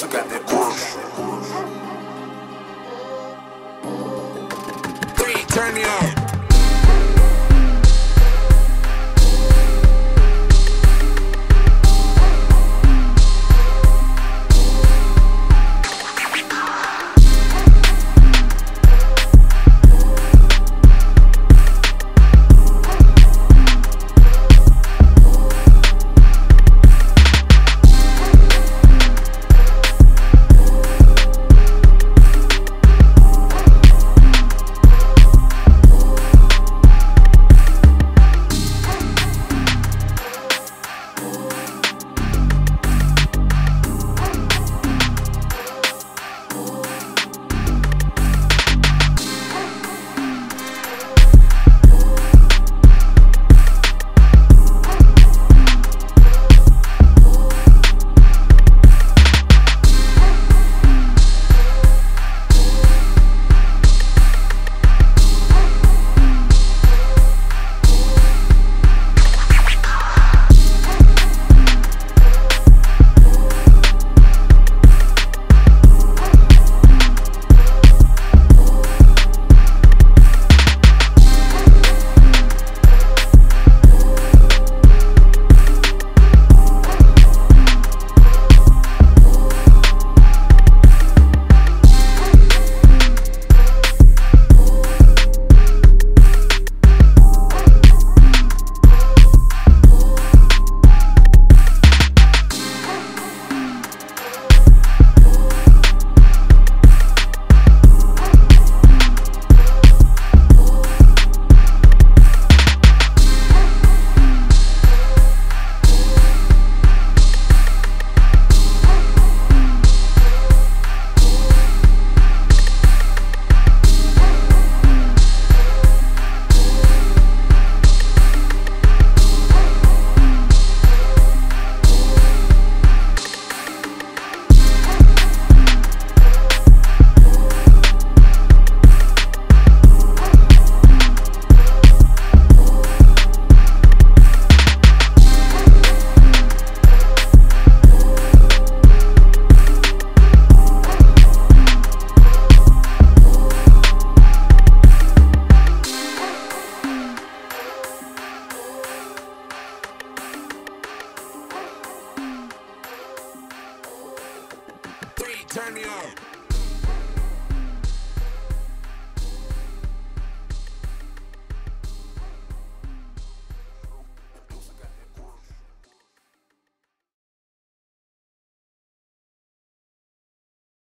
also got that push. Three, turn me on. Three, turn me on.